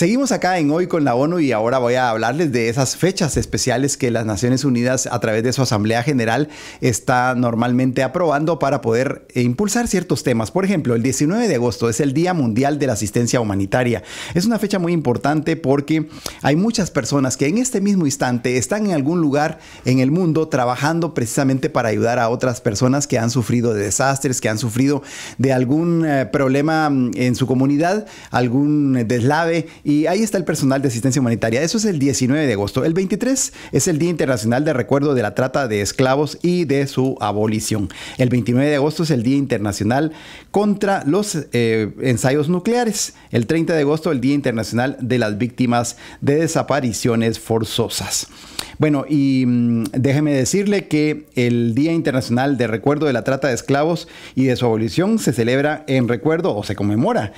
Seguimos acá en Hoy con la ONU y ahora voy a hablarles de esas fechas especiales que las Naciones Unidas a través de su Asamblea General está normalmente aprobando para poder impulsar ciertos temas. Por ejemplo, el 19 de agosto es el Día Mundial de la Asistencia Humanitaria. Es una fecha muy importante porque hay muchas personas que en este mismo instante están en algún lugar en el mundo trabajando precisamente para ayudar a otras personas que han sufrido de desastres, que han sufrido de algún eh, problema mm, en su comunidad, algún deslave y ahí está el personal de asistencia humanitaria. Eso es el 19 de agosto. El 23 es el Día Internacional de Recuerdo de la Trata de Esclavos y de su abolición. El 29 de agosto es el Día Internacional contra los eh, ensayos nucleares. El 30 de agosto el Día Internacional de las Víctimas de Desapariciones Forzosas. Bueno, y mm, déjeme decirle que el Día Internacional de Recuerdo de la Trata de Esclavos y de su abolición se celebra en recuerdo o se conmemora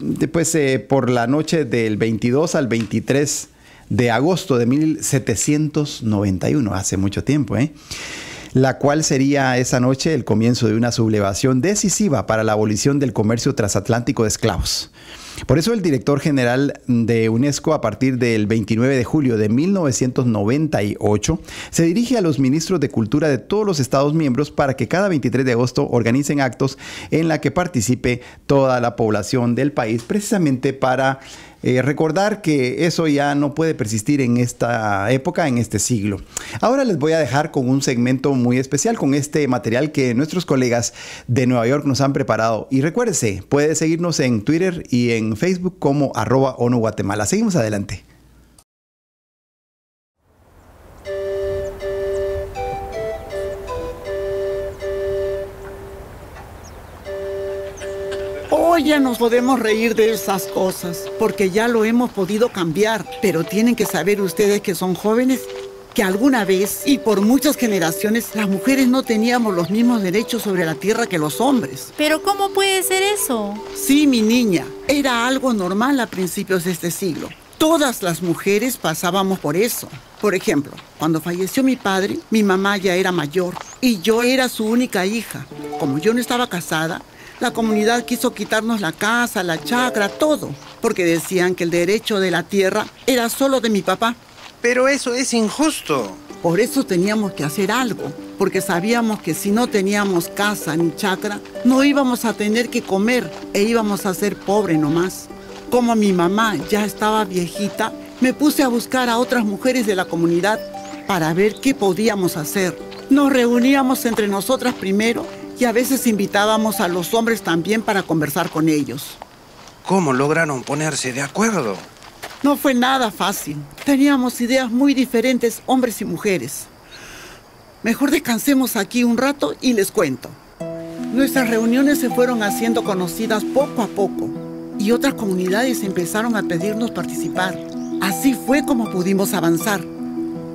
después eh, por la noche del 22 al 23 de agosto de 1791, hace mucho tiempo, ¿eh? La cual sería esa noche el comienzo de una sublevación decisiva para la abolición del comercio transatlántico de esclavos. Por eso el director general de UNESCO a partir del 29 de julio de 1998 se dirige a los ministros de cultura de todos los Estados miembros para que cada 23 de agosto organicen actos en la que participe toda la población del país precisamente para eh, recordar que eso ya no puede persistir en esta época, en este siglo. Ahora les voy a dejar con un segmento muy especial, con este material que nuestros colegas de Nueva York nos han preparado. Y recuérdese, puede seguirnos en Twitter y en Facebook como arroba ONU Guatemala. Seguimos adelante. Hoy ya nos podemos reír de esas cosas, porque ya lo hemos podido cambiar, pero tienen que saber ustedes que son jóvenes que alguna vez y por muchas generaciones las mujeres no teníamos los mismos derechos sobre la tierra que los hombres. Pero ¿cómo puede ser eso? Sí, mi niña, era algo normal a principios de este siglo. Todas las mujeres pasábamos por eso. Por ejemplo, cuando falleció mi padre, mi mamá ya era mayor y yo era su única hija. Como yo no estaba casada, la comunidad quiso quitarnos la casa, la chacra, todo, porque decían que el derecho de la tierra era solo de mi papá. Pero eso es injusto. Por eso teníamos que hacer algo, porque sabíamos que si no teníamos casa ni chacra, no íbamos a tener que comer e íbamos a ser pobres nomás. Como mi mamá ya estaba viejita, me puse a buscar a otras mujeres de la comunidad para ver qué podíamos hacer. Nos reuníamos entre nosotras primero y a veces invitábamos a los hombres también para conversar con ellos. ¿Cómo lograron ponerse de acuerdo? No fue nada fácil. Teníamos ideas muy diferentes, hombres y mujeres. Mejor descansemos aquí un rato y les cuento. Nuestras reuniones se fueron haciendo conocidas poco a poco y otras comunidades empezaron a pedirnos participar. Así fue como pudimos avanzar.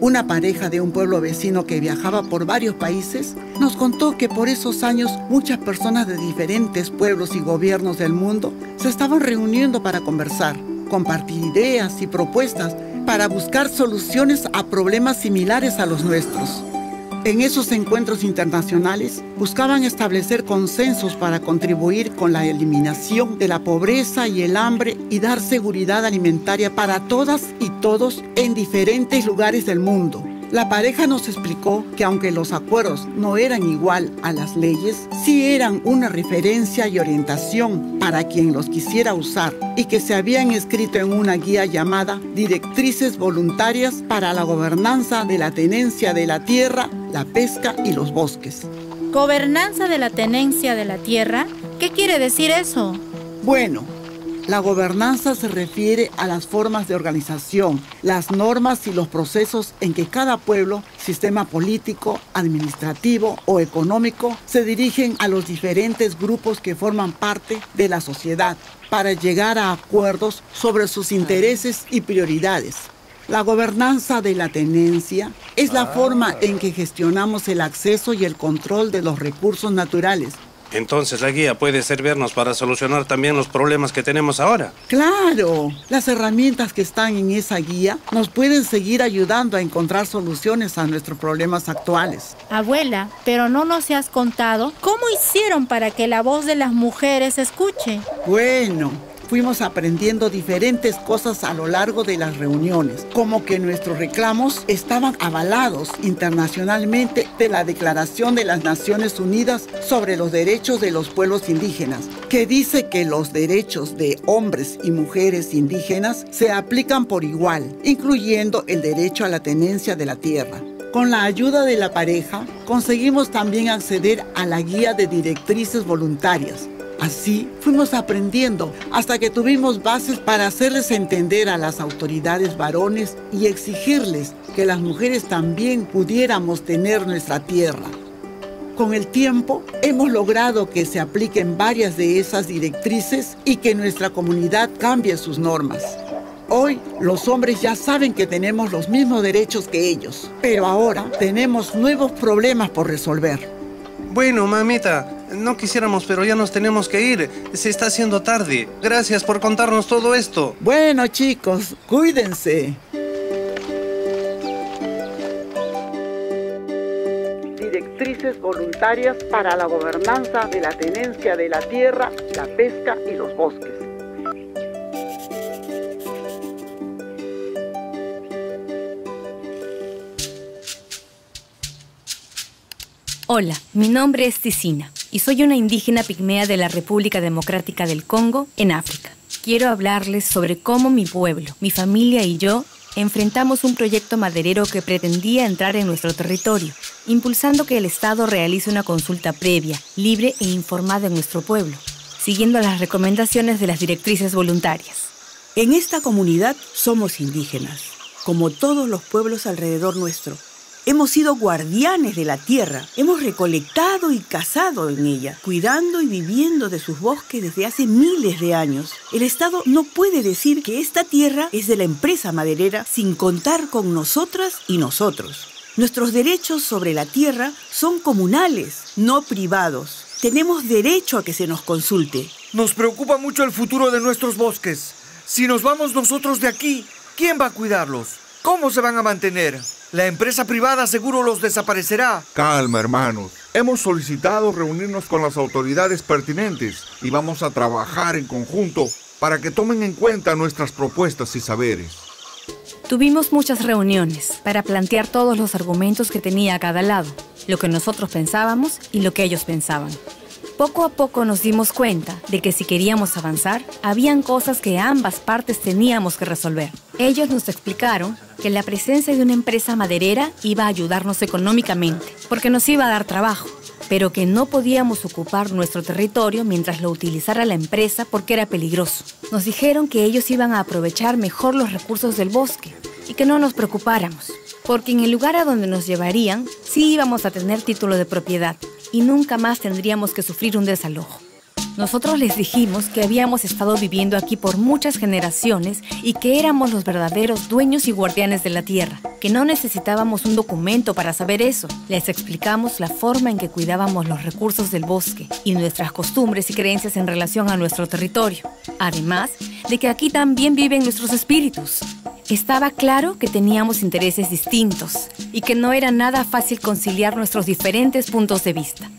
Una pareja de un pueblo vecino que viajaba por varios países nos contó que por esos años muchas personas de diferentes pueblos y gobiernos del mundo se estaban reuniendo para conversar, compartir ideas y propuestas para buscar soluciones a problemas similares a los nuestros. En esos encuentros internacionales buscaban establecer consensos para contribuir con la eliminación de la pobreza y el hambre y dar seguridad alimentaria para todas y todos en diferentes lugares del mundo. La pareja nos explicó que aunque los acuerdos no eran igual a las leyes, sí eran una referencia y orientación para quien los quisiera usar y que se habían escrito en una guía llamada Directrices Voluntarias para la Gobernanza de la Tenencia de la Tierra, la Pesca y los Bosques. ¿Gobernanza de la Tenencia de la Tierra? ¿Qué quiere decir eso? Bueno, la gobernanza se refiere a las formas de organización, las normas y los procesos en que cada pueblo, sistema político, administrativo o económico se dirigen a los diferentes grupos que forman parte de la sociedad para llegar a acuerdos sobre sus intereses y prioridades. La gobernanza de la tenencia es la forma en que gestionamos el acceso y el control de los recursos naturales entonces la guía puede servirnos para solucionar también los problemas que tenemos ahora. Claro, las herramientas que están en esa guía nos pueden seguir ayudando a encontrar soluciones a nuestros problemas actuales. Abuela, pero no nos has contado cómo hicieron para que la voz de las mujeres se escuche. Bueno, fuimos aprendiendo diferentes cosas a lo largo de las reuniones, como que nuestros reclamos estaban avalados internacionalmente de la Declaración de las Naciones Unidas sobre los Derechos de los Pueblos Indígenas, que dice que los derechos de hombres y mujeres indígenas se aplican por igual, incluyendo el derecho a la tenencia de la tierra. Con la ayuda de la pareja, conseguimos también acceder a la guía de directrices voluntarias. Así fuimos aprendiendo hasta que tuvimos bases para hacerles entender a las autoridades varones y exigirles que las mujeres también pudiéramos tener nuestra tierra. Con el tiempo hemos logrado que se apliquen varias de esas directrices y que nuestra comunidad cambie sus normas. Hoy los hombres ya saben que tenemos los mismos derechos que ellos, pero ahora tenemos nuevos problemas por resolver. Bueno, mamita, no quisiéramos, pero ya nos tenemos que ir. Se está haciendo tarde. Gracias por contarnos todo esto. Bueno, chicos, cuídense. Directrices voluntarias para la gobernanza de la tenencia de la tierra, la pesca y los bosques. Hola, mi nombre es Ticina y soy una indígena pigmea de la República Democrática del Congo, en África. Quiero hablarles sobre cómo mi pueblo, mi familia y yo enfrentamos un proyecto maderero que pretendía entrar en nuestro territorio, impulsando que el Estado realice una consulta previa, libre e informada en nuestro pueblo, siguiendo las recomendaciones de las directrices voluntarias. En esta comunidad somos indígenas, como todos los pueblos alrededor nuestro Hemos sido guardianes de la tierra, hemos recolectado y cazado en ella, cuidando y viviendo de sus bosques desde hace miles de años. El Estado no puede decir que esta tierra es de la empresa maderera sin contar con nosotras y nosotros. Nuestros derechos sobre la tierra son comunales, no privados. Tenemos derecho a que se nos consulte. Nos preocupa mucho el futuro de nuestros bosques. Si nos vamos nosotros de aquí, ¿quién va a cuidarlos? ¿Cómo se van a mantener? La empresa privada seguro los desaparecerá. Calma, hermanos. Hemos solicitado reunirnos con las autoridades pertinentes y vamos a trabajar en conjunto para que tomen en cuenta nuestras propuestas y saberes. Tuvimos muchas reuniones para plantear todos los argumentos que tenía cada lado, lo que nosotros pensábamos y lo que ellos pensaban. Poco a poco nos dimos cuenta de que si queríamos avanzar, habían cosas que ambas partes teníamos que resolver. Ellos nos explicaron que la presencia de una empresa maderera iba a ayudarnos económicamente, porque nos iba a dar trabajo, pero que no podíamos ocupar nuestro territorio mientras lo utilizara la empresa porque era peligroso. Nos dijeron que ellos iban a aprovechar mejor los recursos del bosque y que no nos preocupáramos, porque en el lugar a donde nos llevarían sí íbamos a tener título de propiedad y nunca más tendríamos que sufrir un desalojo. Nosotros les dijimos que habíamos estado viviendo aquí por muchas generaciones y que éramos los verdaderos dueños y guardianes de la tierra, que no necesitábamos un documento para saber eso. Les explicamos la forma en que cuidábamos los recursos del bosque y nuestras costumbres y creencias en relación a nuestro territorio. Además de que aquí también viven nuestros espíritus. Estaba claro que teníamos intereses distintos y que no era nada fácil conciliar nuestros diferentes puntos de vista.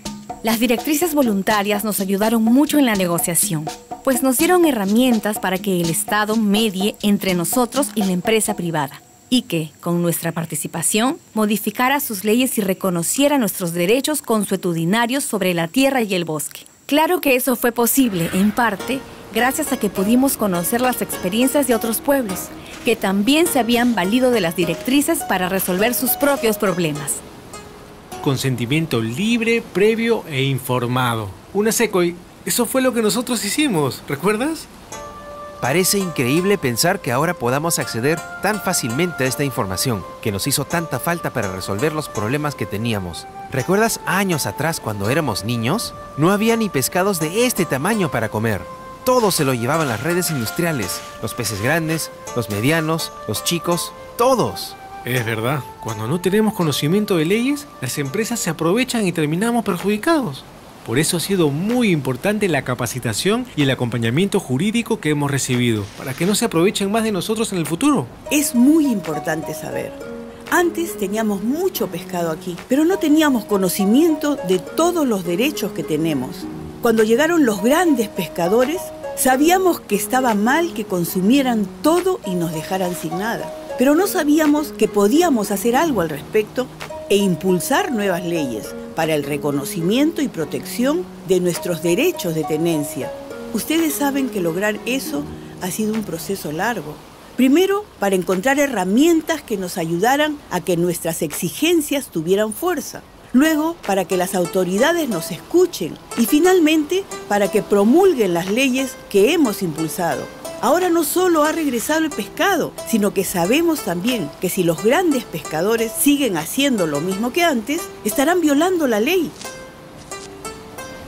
Las directrices voluntarias nos ayudaron mucho en la negociación, pues nos dieron herramientas para que el Estado medie entre nosotros y la empresa privada y que, con nuestra participación, modificara sus leyes y reconociera nuestros derechos consuetudinarios sobre la tierra y el bosque. Claro que eso fue posible, en parte, gracias a que pudimos conocer las experiencias de otros pueblos, que también se habían valido de las directrices para resolver sus propios problemas. Consentimiento libre, previo e informado. Una seco y eso fue lo que nosotros hicimos, ¿recuerdas? Parece increíble pensar que ahora podamos acceder tan fácilmente a esta información, que nos hizo tanta falta para resolver los problemas que teníamos. ¿Recuerdas años atrás cuando éramos niños? No había ni pescados de este tamaño para comer todo se lo llevaban las redes industriales. Los peces grandes, los medianos, los chicos, todos. Es verdad, cuando no tenemos conocimiento de leyes, las empresas se aprovechan y terminamos perjudicados. Por eso ha sido muy importante la capacitación y el acompañamiento jurídico que hemos recibido, para que no se aprovechen más de nosotros en el futuro. Es muy importante saber. Antes teníamos mucho pescado aquí, pero no teníamos conocimiento de todos los derechos que tenemos. Cuando llegaron los grandes pescadores, Sabíamos que estaba mal que consumieran todo y nos dejaran sin nada, pero no sabíamos que podíamos hacer algo al respecto e impulsar nuevas leyes para el reconocimiento y protección de nuestros derechos de tenencia. Ustedes saben que lograr eso ha sido un proceso largo. Primero, para encontrar herramientas que nos ayudaran a que nuestras exigencias tuvieran fuerza. Luego, para que las autoridades nos escuchen. Y finalmente, para que promulguen las leyes que hemos impulsado. Ahora no solo ha regresado el pescado, sino que sabemos también que si los grandes pescadores siguen haciendo lo mismo que antes, estarán violando la ley.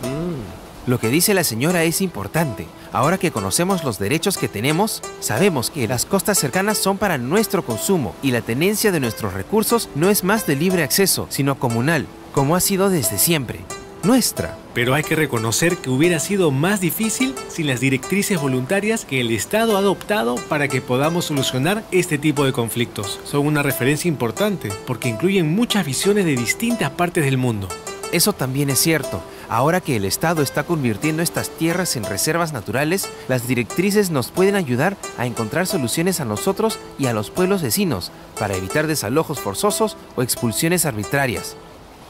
Mm, lo que dice la señora es importante. Ahora que conocemos los derechos que tenemos, sabemos que las costas cercanas son para nuestro consumo y la tenencia de nuestros recursos no es más de libre acceso, sino comunal, como ha sido desde siempre. Nuestra. Pero hay que reconocer que hubiera sido más difícil sin las directrices voluntarias que el Estado ha adoptado para que podamos solucionar este tipo de conflictos. Son una referencia importante porque incluyen muchas visiones de distintas partes del mundo. Eso también es cierto. Ahora que el Estado está convirtiendo estas tierras en reservas naturales, las directrices nos pueden ayudar a encontrar soluciones a nosotros y a los pueblos vecinos para evitar desalojos forzosos o expulsiones arbitrarias.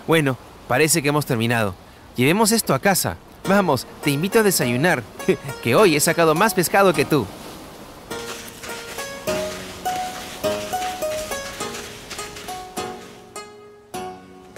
Bueno, parece que hemos terminado. Llevemos esto a casa. Vamos, te invito a desayunar, que hoy he sacado más pescado que tú.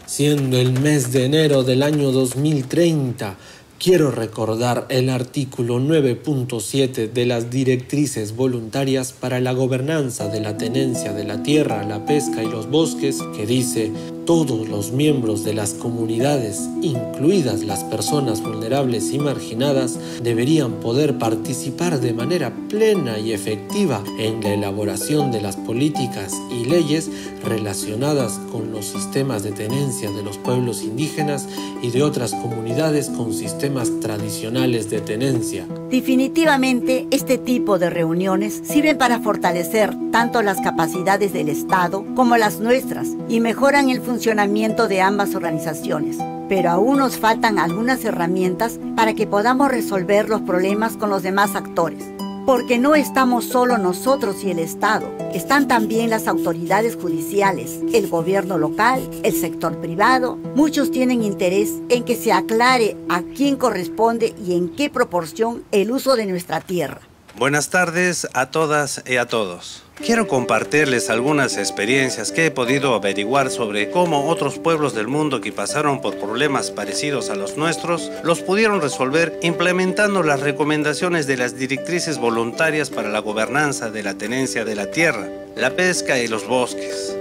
Siendo el mes de enero del año 2030, quiero recordar el artículo 9.7 de las directrices voluntarias para la gobernanza de la tenencia de la tierra, la pesca y los bosques, que dice todos los miembros de las comunidades, incluidas las personas vulnerables y marginadas, deberían poder participar de manera plena y efectiva en la elaboración de las políticas y leyes relacionadas con los sistemas de tenencia de los pueblos indígenas y de otras comunidades con sistemas tradicionales de tenencia. Definitivamente, este tipo de reuniones sirven para fortalecer tanto las capacidades del Estado como las nuestras y mejoran el funcionamiento funcionamiento de ambas organizaciones, pero aún nos faltan algunas herramientas para que podamos resolver los problemas con los demás actores. Porque no estamos solo nosotros y el Estado, están también las autoridades judiciales, el gobierno local, el sector privado. Muchos tienen interés en que se aclare a quién corresponde y en qué proporción el uso de nuestra tierra. Buenas tardes a todas y a todos. Quiero compartirles algunas experiencias que he podido averiguar sobre cómo otros pueblos del mundo que pasaron por problemas parecidos a los nuestros los pudieron resolver implementando las recomendaciones de las directrices voluntarias para la gobernanza de la tenencia de la tierra, la pesca y los bosques.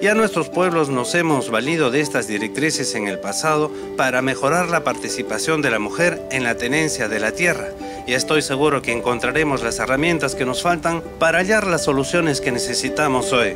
Ya nuestros pueblos nos hemos valido de estas directrices en el pasado para mejorar la participación de la mujer en la tenencia de la tierra y estoy seguro que encontraremos las herramientas que nos faltan para hallar las soluciones que necesitamos hoy.